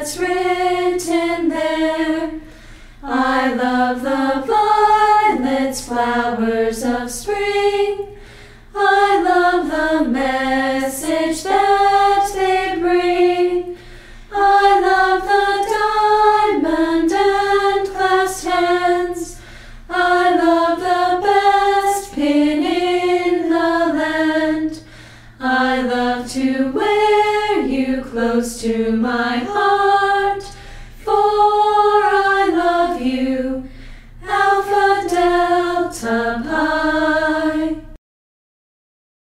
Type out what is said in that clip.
that's written there. I love the violets, flowers of spring. I love the message that they bring. I love the diamond and clasped hands. I love the best pin in the land. I love to wait close to my heart.